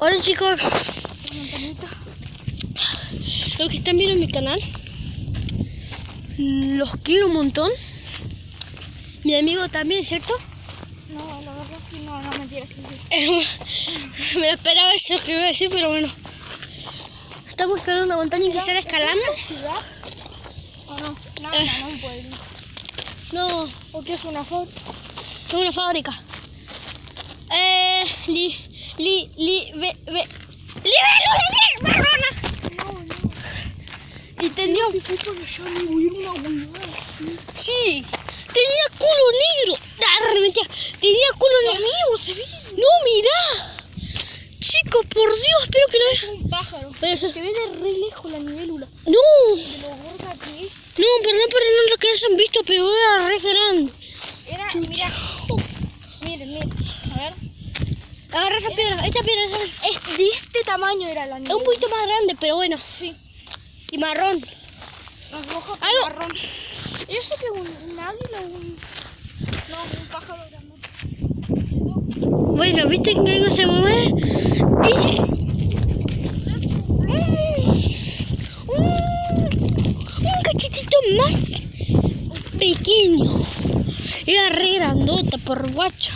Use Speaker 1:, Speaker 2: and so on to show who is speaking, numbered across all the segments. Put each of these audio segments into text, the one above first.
Speaker 1: Hola chicos, los que están viendo mi canal, los quiero un montón. Mi amigo también, ¿cierto?
Speaker 2: No, la verdad es que no, no mentira, sí, sí.
Speaker 1: Me esperaba eso que iba a decir, pero bueno. Estamos escalando una montaña y quisiera escalando.
Speaker 2: ¿Es una ciudad? ¿O no? No,
Speaker 1: Eh.
Speaker 2: no, no, un pueblo.
Speaker 1: No,
Speaker 2: ¿O qué es una foto?
Speaker 1: es una fábrica. Eh, li, li, li, ve, ve. ¡Libélula marrona!
Speaker 2: No, no.
Speaker 1: Y tenía,
Speaker 2: Si fue por allá, me voy a una huevada.
Speaker 1: sí, tenía culo negro. Ah, mentira. Tenía culo negro.
Speaker 2: Amigo, se ve
Speaker 1: No, mirá. Chicos, por Dios, espero que lo vean.
Speaker 2: un pájaro.
Speaker 1: Pero eso-
Speaker 2: Se ve de re lejos la nivelula.
Speaker 1: No,
Speaker 2: De lo gorda que es.
Speaker 1: no, perdón por no lo que hayan visto, pero era re grande.
Speaker 2: Era, mira. Miren, miren. A ver.
Speaker 1: Agarra esa piedra, esta piedra es
Speaker 2: Es de este tamaño era la
Speaker 1: un
Speaker 2: nivelula.
Speaker 1: poquito más grande, pero bueno.
Speaker 2: Sí.
Speaker 1: Y marrón.
Speaker 2: Más rojo que
Speaker 1: Algo-
Speaker 2: marrón. Yo sé que un, un águila o un... No, un pájaro grande.
Speaker 1: Bueno, ¿viste que algo se mueve? Y... Un, un cachetito más pequeño. Era re grandota por guacho.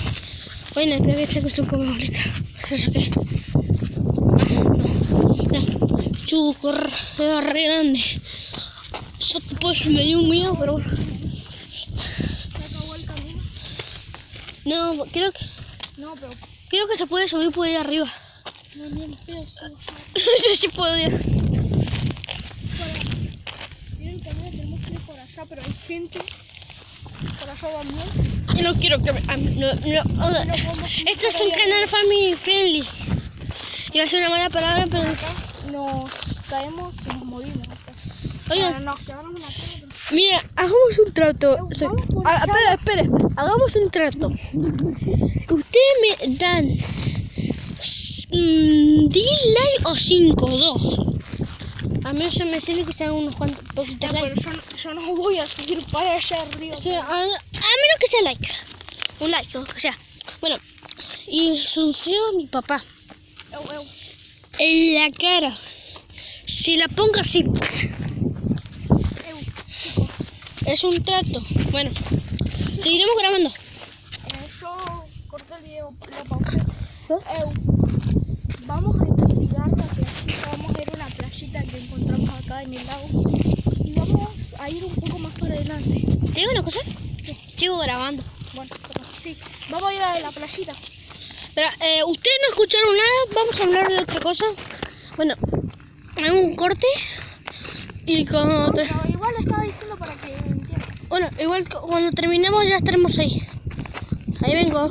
Speaker 1: Bueno, creo que bolita. Se saqué. Ah, no. No. Chucor, era re grande. Yo pues me dio un miedo, pero bueno.
Speaker 2: ¿Se acabó el camino?
Speaker 1: No, creo que,
Speaker 2: No, pero...
Speaker 1: creo que se puede subir por ahí arriba.
Speaker 2: No, yo.
Speaker 1: No sé si podía.
Speaker 2: Para... Miren, también tenemos que ir por allá, pero hay gente.
Speaker 1: Yo no quiero que me... ah, no, no,
Speaker 2: No
Speaker 1: Este es un canal family friendly. Iba a ser una mala palabra, pero...
Speaker 2: acá. Nos caemos y nos movimos. O sea,
Speaker 1: Oigan, mira, hagamos un trato. Sí.
Speaker 2: vamos por
Speaker 1: Ah, espera, espera. Hagamos un trato. Ustedes me dan... mm, 10 likes o 5, 2. Menos yo me sé que sean unos cuantos poquitos
Speaker 2: Ya,
Speaker 1: likes.
Speaker 2: pero yo, no- yo no voy a seguir para allá arriba.
Speaker 1: O sea, a, a menos que sea like. Un like, o sea. Bueno, y a mi papá.
Speaker 2: Eu, eu.
Speaker 1: En la cara. Si la pongo así.
Speaker 2: Eu.
Speaker 1: Es un trato. Bueno, seguiremos grabando.
Speaker 2: Eh, yo corté el video, lo pausé. Eu, vamos a investigar la playita, vamos a ir a una playita que encontramos acá en el lago. Y vamos a ir un poco más para adelante.
Speaker 1: ¿Te digo una cosa? Sigo grabando.
Speaker 2: Bueno, sí. Vamos a ir a la playita.
Speaker 1: Pero, eh, ustedes no escucharon nada. Vamos a hablar de otra cosa. Bueno, hay un corte. Y ter-
Speaker 2: Pero igual estaba diciendo para que entiendan.
Speaker 1: bueno, igual cu- cuando terminemos ya estaremos ahí. Ahí vengo.